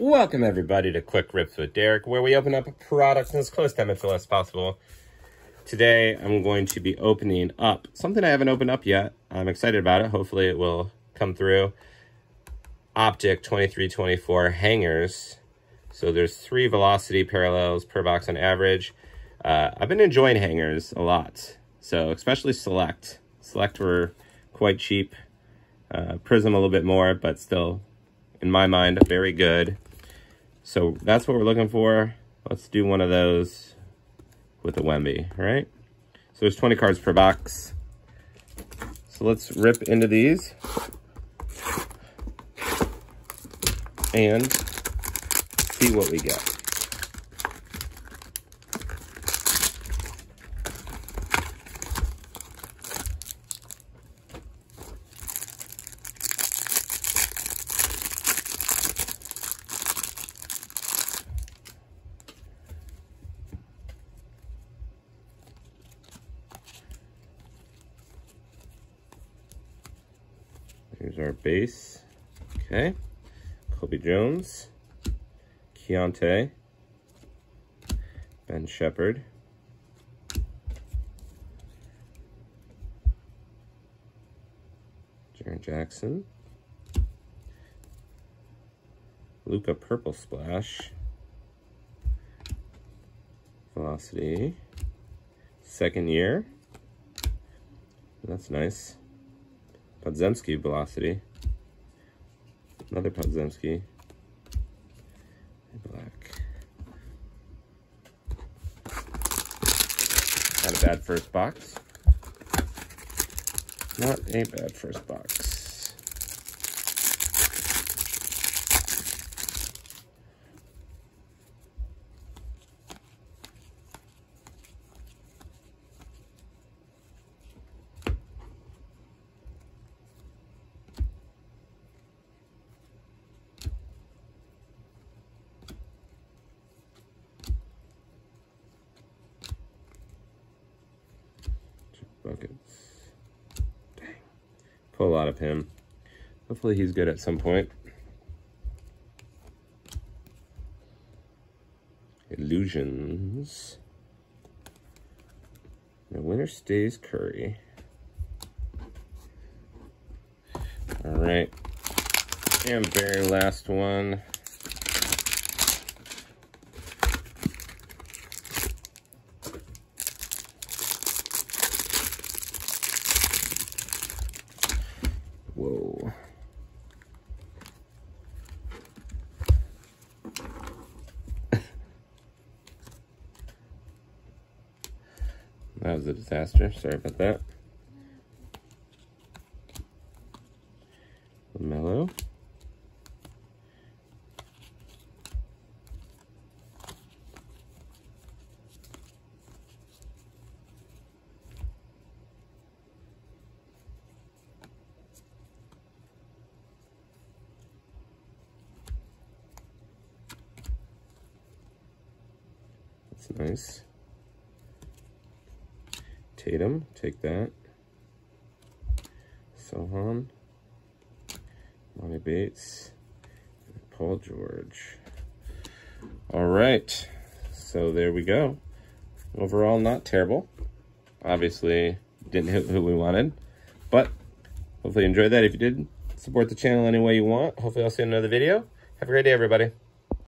Welcome everybody to Quick Rips with Derrick, where we open up products in as close to MSL as possible. Today, I'm going to be opening up something I haven't opened up yet. I'm excited about it. Hopefully it will come through. Optic 2324 hangers. So there's three velocity parallels per box on average. Uh, I've been enjoying hangers a lot. So especially Select. Select were quite cheap. Uh, Prism a little bit more, but still, in my mind, very good. So that's what we're looking for. Let's do one of those with a Wemby, right? So there's 20 cards per box. So let's rip into these. And see what we get. Here's our base. Okay. Colby Jones. Keyonte. Ben Sheppard. Jaren Jackson. Luka Purple Splash. Velocity. Second year. That's nice. Podziemski velocity. Another Podziemski. Black. Not a bad first box. Not a bad first box. Dang. Pull lot of him. Hopefully he's good at some point. Illusions. The winner stays Curry. All right. And very last one. Whoa. that was a disaster. Sorry about that. Mellow. Nice. Tatum, take that. Sochan. Emoni Bates. Paul George. All right. So there we go. Overall, not terrible. Obviously, didn't hit who we wanted. But hopefully you enjoyed that. If you did, support the channel any way you want. Hopefully I'll see you in another video. Have a great day, everybody.